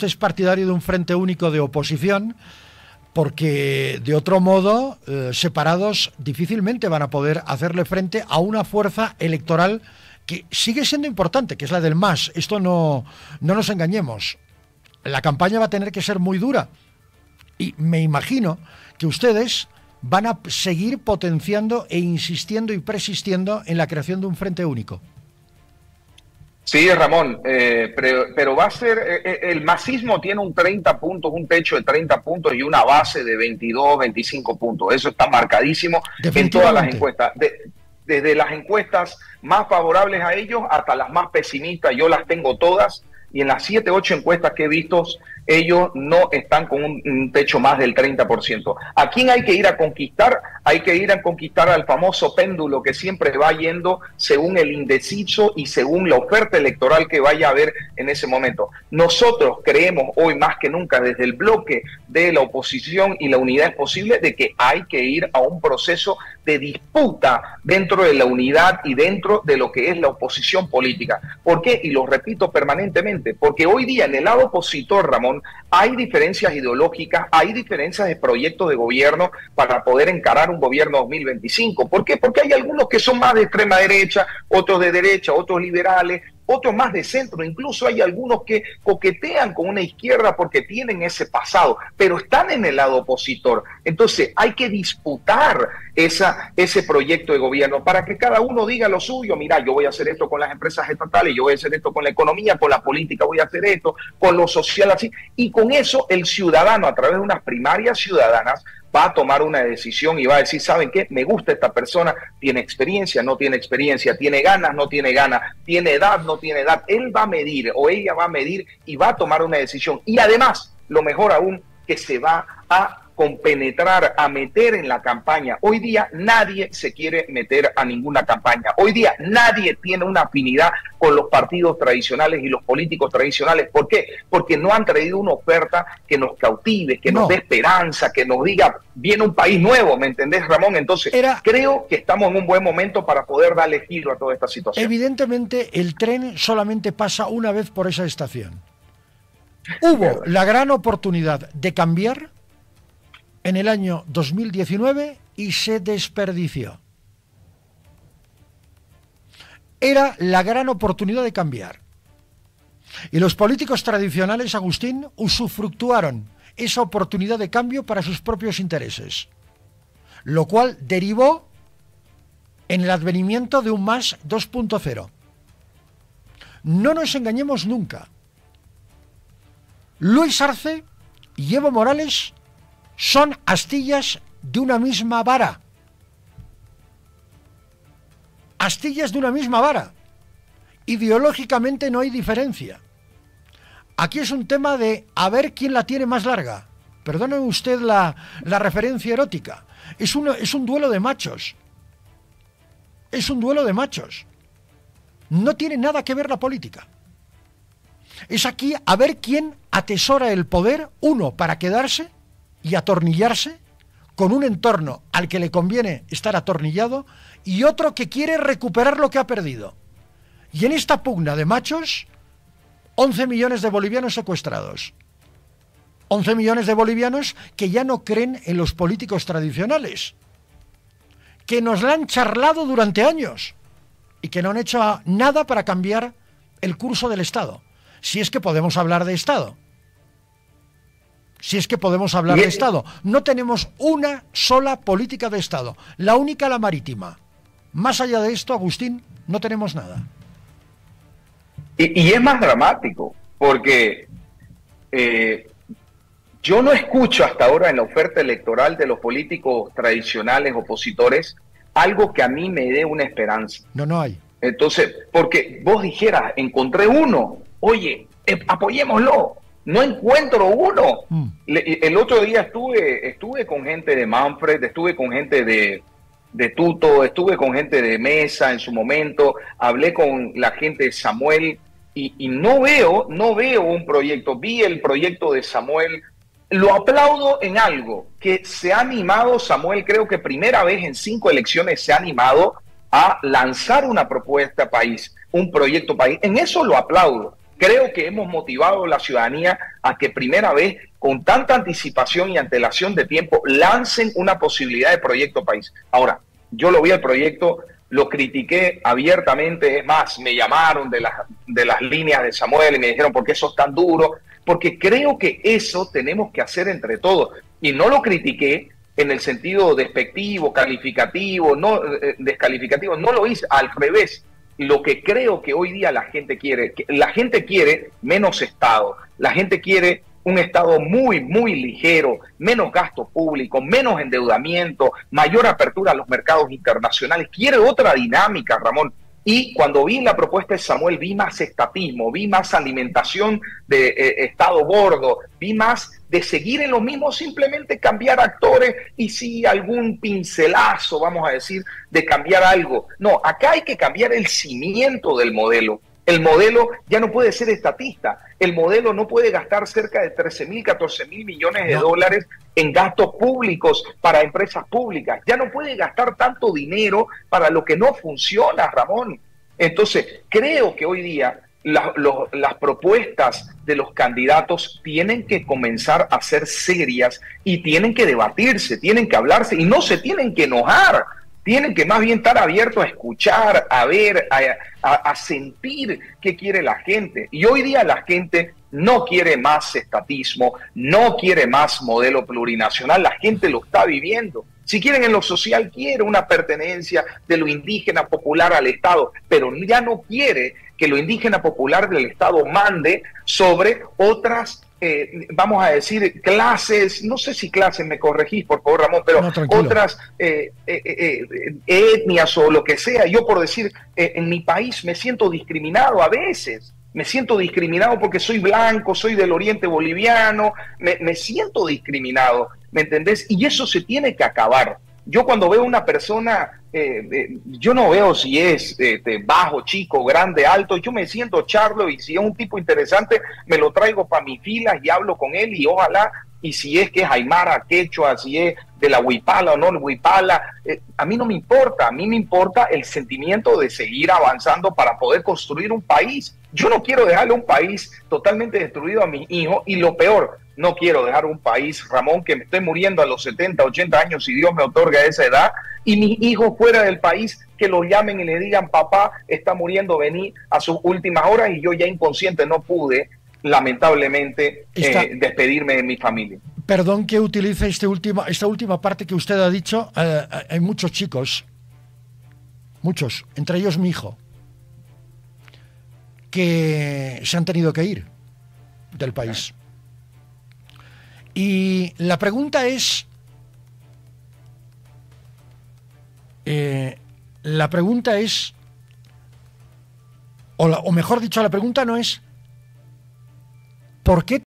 usted es partidario de un frente único de oposición, porque de otro modo, eh, separados difícilmente van a poder hacerle frente a una fuerza electoral que sigue siendo importante, que es la del MAS. Esto no, no nos engañemos. La campaña va a tener que ser muy dura. Y me imagino que ustedes van a seguir potenciando e insistiendo y persistiendo en la creación de un frente único. Sí, Ramón, eh, pero, va a ser, eh, eh, el masismo tiene un 30 puntos, un techo de 30 puntos y una base de 22, 25 puntos. Eso está marcadísimo en todas las encuestas. desde las encuestas más favorables a ellos hasta las más pesimistas, yo las tengo todas y en las 7, 8 encuestas que he visto, ellos no están con un, techo más del 30%. ¿A quién hay que ir a conquistar? Hay que ir a conquistar al famoso péndulo que siempre va yendo según el indeciso y según la oferta electoral que vaya a haber en ese momento. Nosotros creemos hoy más que nunca desde el bloque de la oposición y la unidad es posible de que hay que ir a un proceso de disputa dentro de la unidad y dentro de lo que es la oposición política. ¿Por qué? Y lo repito permanentemente, porque hoy día en el lado opositor, Ramón, hay diferencias ideológicas, hay diferencias de proyectos de gobierno para poder encarar un gobierno 2025. ¿Por qué? Porque hay algunos que son más de extrema derecha, otros de derecha, otros liberales, otros más de centro, incluso hay algunos que coquetean con una izquierda porque tienen ese pasado, pero están en el lado opositor. Entonces hay que disputar esa, ese proyecto de gobierno para que cada uno diga lo suyo, mira, yo voy a hacer esto con las empresas estatales, yo voy a hacer esto con la economía, con la política voy a hacer esto, con lo social así, y con eso el ciudadano a través de unas primarias ciudadanas va a tomar una decisión y va a decir, ¿saben qué? Me gusta esta persona, tiene experiencia, no tiene experiencia, tiene ganas, no tiene ganas, tiene edad, no tiene edad. Él va a medir o ella va a medir y va a tomar una decisión. Y además, lo mejor aún, que se va a compenetrar, a meter en la campaña. Hoy día nadie se quiere meter a ninguna campaña. Hoy día nadie tiene una afinidad con los partidos tradicionales y los políticos tradicionales. ¿Por qué? Porque no han traído una oferta que nos cautive, que nos dé esperanza, que nos diga, viene un país nuevo, ¿me entendés, Ramón? Entonces, creo que estamos en un buen momento para poder darle giro a toda esta situación. Evidentemente, el tren solamente pasa una vez por esa estación. Hubo la gran oportunidad de cambiar en el año 2019 y se desperdició. Era la gran oportunidad de cambiar. Y los políticos tradicionales, Agustín, usufructuaron esa oportunidad de cambio para sus propios intereses, lo cual derivó en el advenimiento de un más 2.0. No nos engañemos nunca. Luis Arce y Evo Morales son astillas de una misma vara. Astillas de una misma vara. Ideológicamente no hay diferencia. Aquí es un tema de a ver quién la tiene más larga. Perdone usted la, referencia erótica. Es un, es un duelo de machos. Es un duelo de machos. No tiene nada que ver la política. Es aquí a ver quién atesora el poder, uno, para quedarse, y atornillarse con un entorno al que le conviene estar atornillado y otro que quiere recuperar lo que ha perdido. Y en esta pugna de machos, 11 millones de bolivianos secuestrados. 11 millones de bolivianos que ya no creen en los políticos tradicionales, que nos la han charlado durante años y que no han hecho nada para cambiar el curso del Estado, si es que podemos hablar de Estado si es que podemos hablar de Estado. No tenemos una sola política de Estado, la única la marítima. Más allá de esto, Agustín, no tenemos nada. Y, es más dramático, porque eh, yo no escucho hasta ahora en la oferta electoral de los políticos tradicionales opositores algo que a mí me dé una esperanza. No, no hay. Entonces, porque vos dijeras, encontré uno, oye, eh, apoyémoslo, no encuentro uno. Mm. el otro día estuve, estuve con gente de Manfred, estuve con gente de, de Tuto, estuve con gente de Mesa en su momento, hablé con la gente de Samuel y, y, no veo, no veo un proyecto. Vi el proyecto de Samuel. Lo aplaudo en algo, que se ha animado, Samuel, creo que primera vez en cinco elecciones se ha animado a lanzar una propuesta país, un proyecto país. En eso lo aplaudo Creo que hemos motivado a la ciudadanía a que primera vez, con tanta anticipación y antelación de tiempo, lancen una posibilidad de proyecto país. Ahora, yo lo vi el proyecto, lo critiqué abiertamente, es más, me llamaron de las, de las líneas de Samuel y me dijeron, ¿por qué eso es tan duro? Porque creo que eso tenemos que hacer entre todos. Y no lo critiqué en el sentido despectivo, calificativo, no eh, descalificativo, no lo hice, al revés lo que creo que hoy día la gente quiere. La gente quiere menos Estado, la gente quiere un Estado muy, muy ligero, menos gasto público, menos endeudamiento, mayor apertura a los mercados internacionales. Quiere otra dinámica, Ramón. Y cuando vi la propuesta de Samuel, vi más estatismo, vi más alimentación de eh, Estado gordo, vi más de seguir en lo mismo, simplemente cambiar actores y si algún pincelazo, vamos a decir, de cambiar algo. No, acá hay que cambiar el cimiento del modelo. El modelo ya no puede ser estatista. El modelo no puede gastar cerca de 13 mil, 14 mil millones de dólares en gastos públicos para empresas públicas. Ya no puede gastar tanto dinero para lo que no funciona, Ramón. Entonces, creo que hoy día las propuestas de los candidatos tienen que comenzar a ser serias y tienen que debatirse, tienen que hablarse y no se tienen que enojar tienen que más bien estar abiertos a escuchar, a ver, a, sentir qué quiere la gente. Y hoy día la gente no quiere más estatismo, no quiere más modelo plurinacional, la gente lo está viviendo. Si quieren en lo social, quiere una pertenencia de lo indígena popular al Estado, pero ya no quiere que lo indígena popular del Estado mande sobre otras eh, vamos a decir, clases, no sé si clases, me corregís, por favor, Ramón, pero otras eh, eh, etnias o lo que sea. Yo, por decir, en mi país me siento discriminado a veces. Me siento discriminado porque soy blanco, soy del oriente boliviano, me, me siento discriminado, ¿me entendés? Y eso se tiene que acabar. Yo cuando veo una persona eh, yo no veo si es este, bajo, chico, grande, alto, yo me siento charlo y si es un tipo interesante, me lo traigo para mi fila y hablo con él y ojalá, y si es que es Aymara, Quechua, si es de la Huipala o no Huipala, eh, a mí no me importa, a mí me importa el sentimiento de seguir avanzando para poder construir un país. Yo no quiero dejarle un país totalmente destruido a mi hijo y lo peor, no quiero dejar un país, Ramón, que me esté muriendo a los 70, 80 años, si Dios me otorga esa edad, y mis hijos fuera del país que los llamen y le digan, papá está muriendo, vení a sus últimas horas y yo ya inconsciente no pude, lamentablemente, eh, despedirme de mi familia. Perdón que utilice este última, esta última parte que usted ha dicho. Eh, hay muchos chicos, muchos, entre ellos mi hijo, que se han tenido que ir del país. Y la pregunta es, eh, la pregunta es, o, o mejor dicho, la pregunta no es, ¿por qué